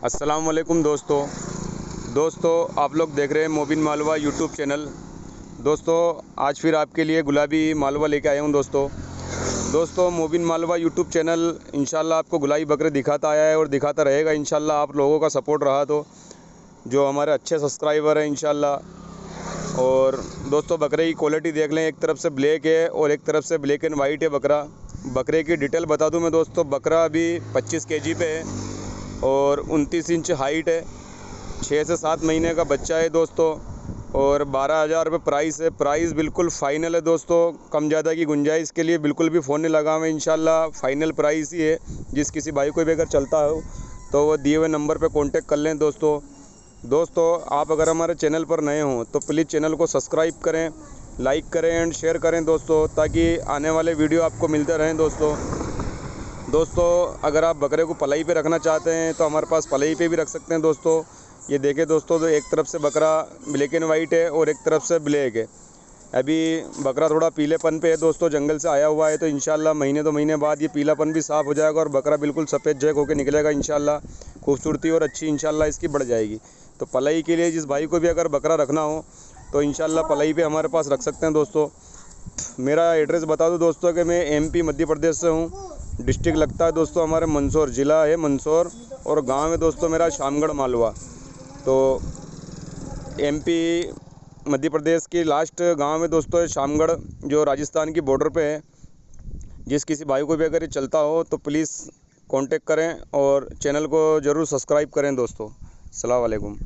वालेकुम दोस्तों। दोस्तों, आप लोग देख रहे हैं मोबिन मालवा यूट्यूब चैनल। दोस्तों, आज फिर आपके लिए गुलाबी मालवा लेके आया हूँ दोस्तों। दोस्तों, मोबिन मालवा यूट्यूब चैनल इंशाल्लाह आपको गुलाबी बकरे दिखाता आया है और दिखाता रहेगा इंशाल्लाह, आप लोगों का सपोर्ट रहा तो जो हमारे अच्छे सब्सक्राइबर हैं इंशाल्लाह। और दोस्तों, बकरे की क्वालिटी देख लें, एक तरफ़ से ब्लैक है और एक तरफ़ से ब्लैक एंड वाइट है बकरा। बकरे की डिटेल बता दूँ मैं दोस्तों, बकरा अभी 25 केजी पे है। और उनतीस इंच हाइट है। छः से सात महीने का बच्चा है दोस्तों और बारह हज़ार रुपये प्राइस है। प्राइस बिल्कुल फ़ाइनल है दोस्तों। कम ज़्यादा की गुंजाइश के लिए बिल्कुल भी फ़ोन नहीं लगा मैं इंशाल्लाह फ़ाइनल प्राइस ही है। जिस किसी भाई को भी अगर चलता हो तो वो दिए हुए नंबर पे कांटेक्ट कर लें दोस्तों। दोस्तों, आप अगर हमारे चैनल पर नए हों तो प्लीज़ चैनल को सब्सक्राइब करें, लाइक करें एंड शेयर करें दोस्तों, ताकि आने वाले वीडियो आपको मिलते रहें दोस्तों। दोस्तों, अगर आप बकरे को पलाई पे रखना चाहते हैं तो हमारे पास पलाई पे भी रख सकते हैं दोस्तों। ये देखें दोस्तों तो एक तरफ़ से बकरा ब्लैक एंड वाइट है और एक तरफ़ से ब्लैक है। अभी बकरा थोड़ा पीलेपन पे है दोस्तों, जंगल से आया हुआ है तो इन महीने दो महीने बाद ये पीलापन भी साफ़ हो जाएगा और बकरा बिल्कुल सफ़ेद जैक होकर निकलेगा इन खूबसूरती और अच्छी इन इसकी बढ़ जाएगी। तो पलाई के लिए जिस भाई को भी अगर बकरा रखना हो तो इन पलाई पर हमारे पास रख सकते हैं दोस्तों। मेरा एड्रेस बता दूँ दोस्तों कि मैं एमपी मध्य प्रदेश से हूँ। डिस्ट्रिक्ट लगता है दोस्तों हमारे मंदसौर ज़िला है मंदसौर और गाँव है दोस्तों मेरा शामगढ़ मालवा। तो एमपी मध्य प्रदेश की लास्ट गाँव में दोस्तों शामगढ़ जो राजस्थान की बॉर्डर पे है, जिस किसी भाई को भी अगर ये चलता हो तो प्लीज़ कांटेक्ट करें और चैनल को ज़रूर सब्सक्राइब करें दोस्तों। अलैक्म